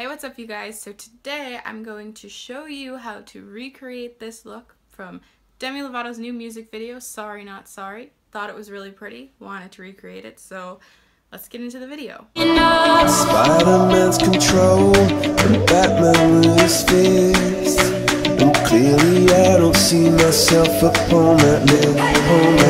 Hey, what's up you guys? So today I'm going to show you how to recreate this look from Demi Lovato's new music video, Sorry Not Sorry. Thought it was really pretty, wanted to recreate it, so let's get into the video. Spider-Man's control and Batman with his fist And clearly I don't see myself upon that list,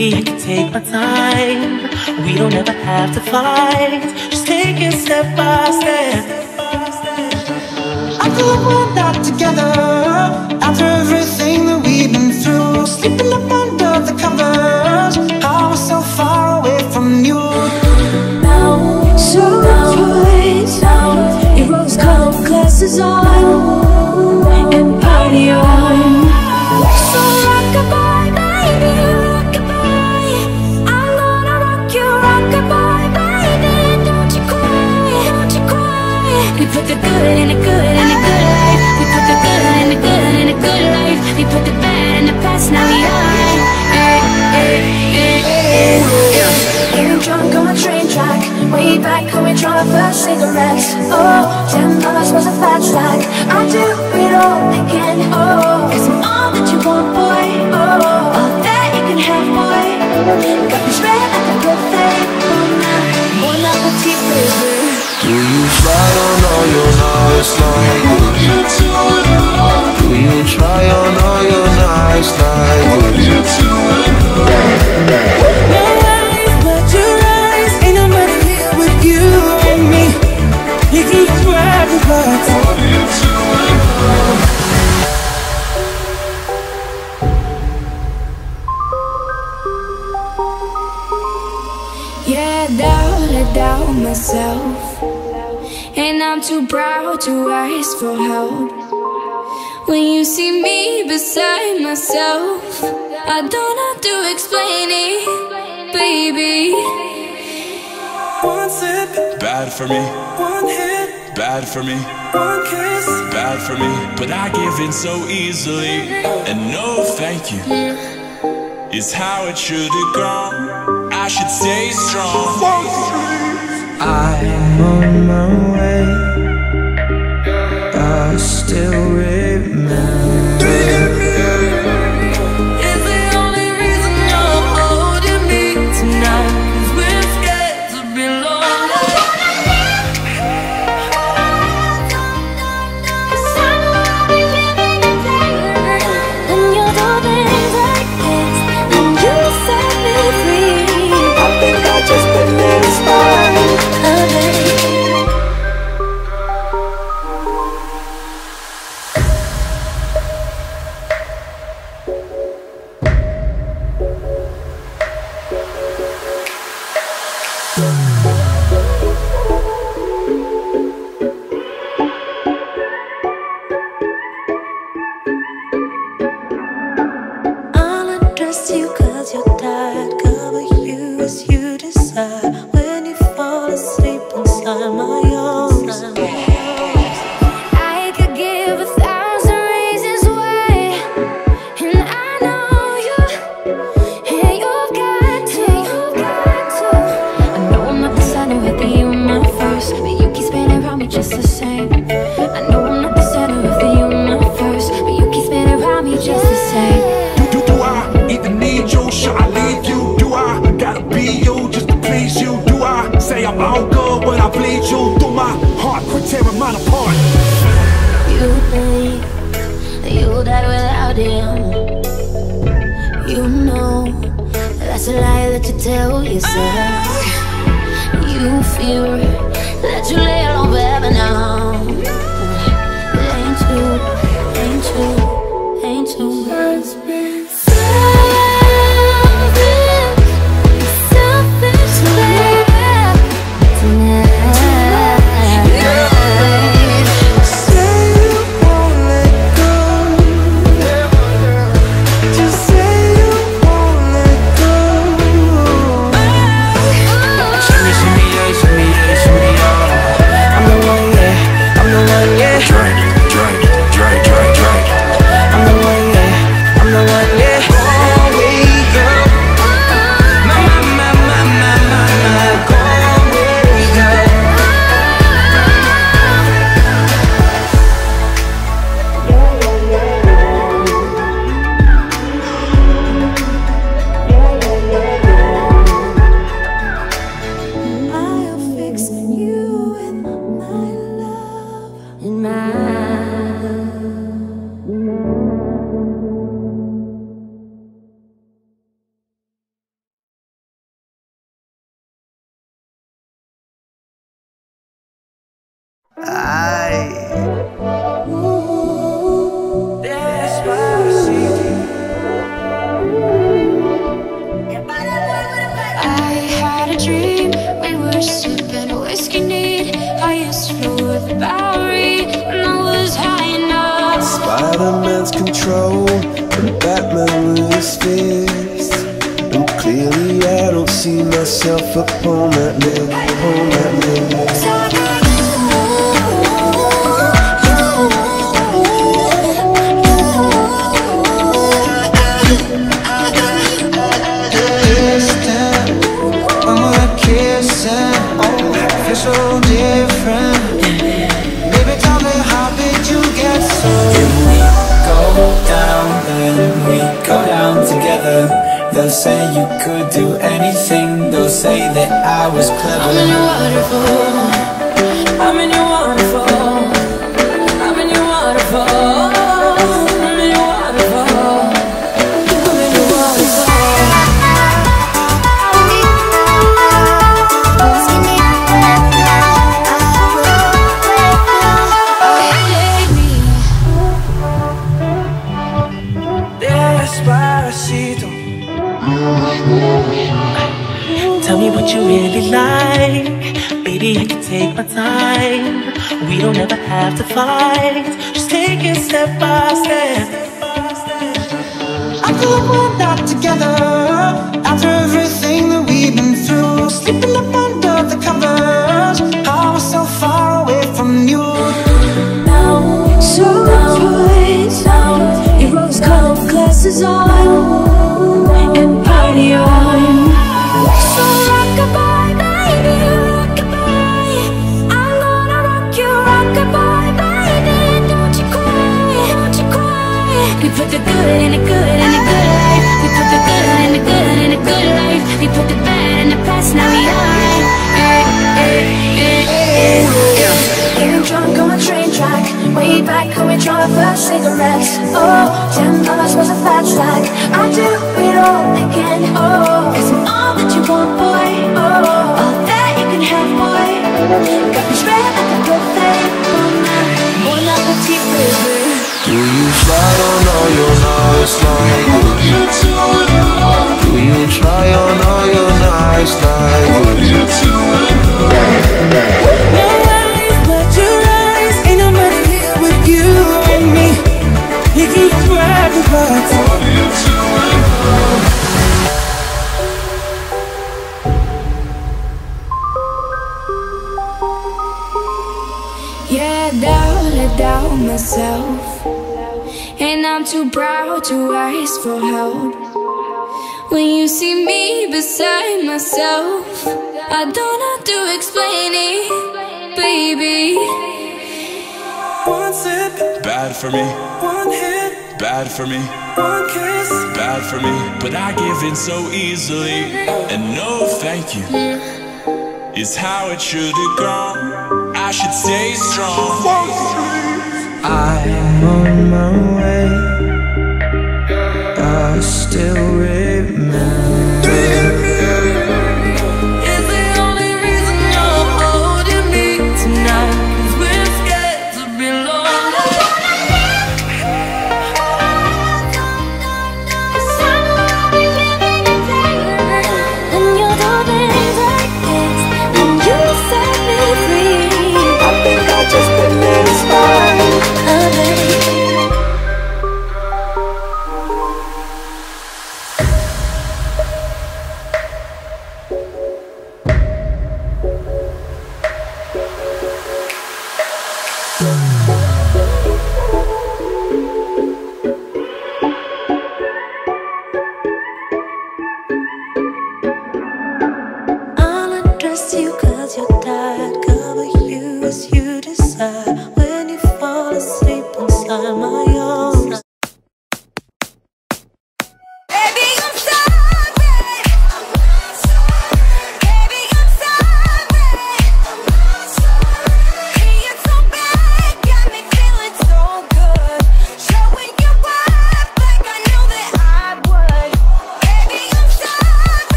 like Baby, I can take my time. We don't ever have to fight. Just take it step by step. I feel like we're not together. After everything that we've been through. Sleeping up under the covers. I was so far away from you. Now, so now, cigarettes. Oh, ten dollars was a fat stack. I do it all again. Oh, cause I'm all that you want, boy. Oh, all that you can have, boy. Got me spread like a thing. Bon appetit, baby. Do you try Yeah, I doubt, I doubt myself. And I'm too proud to ask for help. When you see me beside myself I don't have to explain it, baby. One sip. Bad for me. One hit. Bad for me. One kiss. Bad for me. But I give in so easily. And no thank you Is how it should have gone I should stay strong. I'm on my way. I still remember bleed you through my heart, That's a lie that you tell yourself. You fear that you lay Spider-Man's control and Batman with his fist. And clearly I don't see myself upon that list, They'll say you could do anything, they'll say that I was clever I'm in your waterfall. I'm in your waterfall. My time. We don't ever have to fight. Just take it step by step. The. We put the good in the good life. We put the bad in the past, now we eh. Getting drunk on a train track. Way back when we tried our first cigarettes Oh, ten dollars was a fat stack I do it all again. Oh, cause I'm all that you want, boy. Oh, all that you can have, boy. Got me Do you slide on all your nights like Do you try on all your nights like And I'm too proud to ask for help. When you see me beside myself, I don't have to explain it, baby. one sip, Bad for me, one hit, bad for me, one kiss. bad for me. But I give in so easily. And no thank you is how it should have gone. I should stay strong. I'm on my way. I still remember.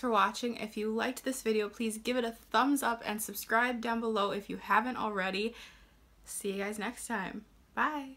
For watching. If you liked this video, please give it a thumbs up and subscribe down below if you haven't already. See you guys next time. Bye.